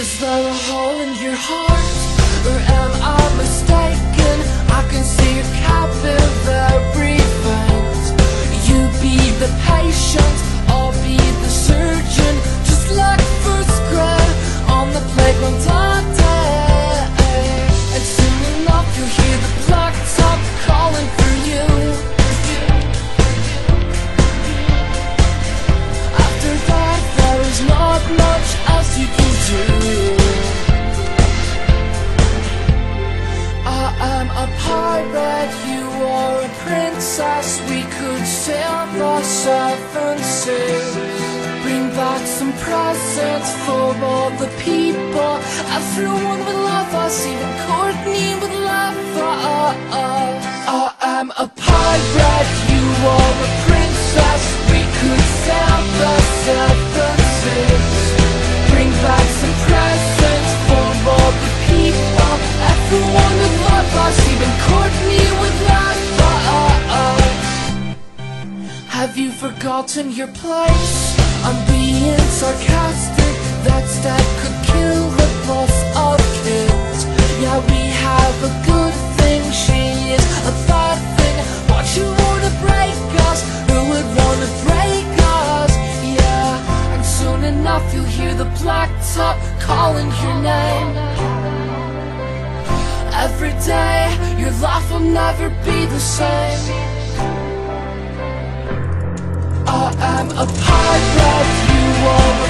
there a hole in your heart? Or am I mistaken? I can see your capillary the seven seas. Bring back some presents for all the people. Everyone would love us, even Courtney would love us. Forgotten your place? I'm being sarcastic. That step could kill the boss of kids. Yeah, we have a good thing. She is a bad thing. But you wanna break us? Who would wanna break us? Yeah, and soon enough you'll hear the black top calling your name. Every day, your life will never be the same. I am a pirate, you are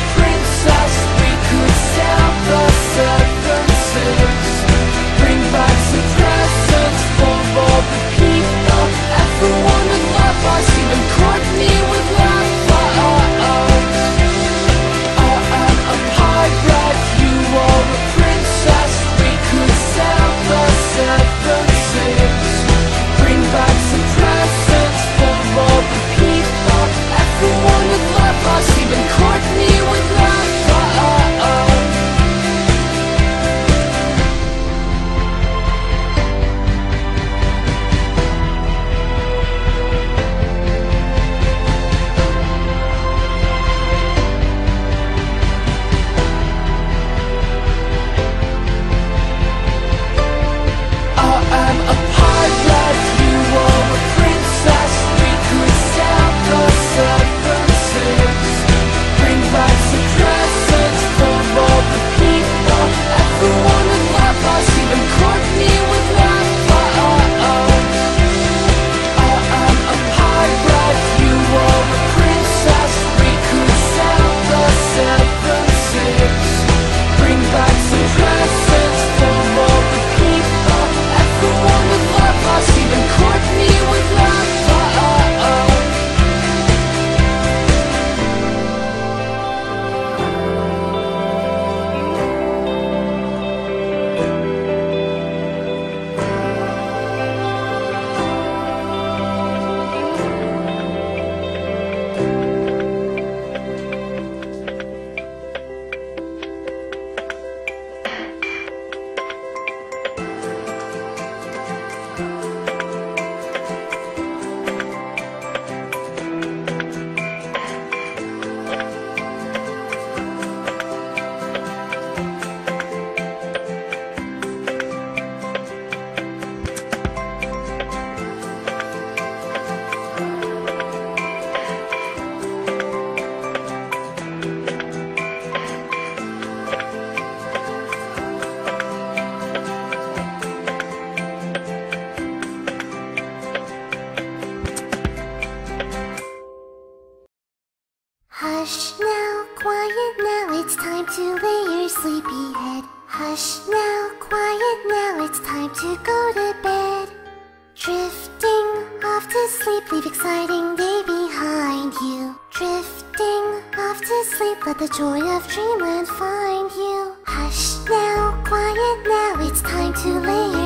Hush now, quiet now, it's time to lay your sleepy head. Hush now, quiet now, it's time to go to bed. Drifting off to sleep, leave exciting day behind you. Drifting off to sleep, let the joy of dreamland find you. Hush now, quiet now, it's time to lay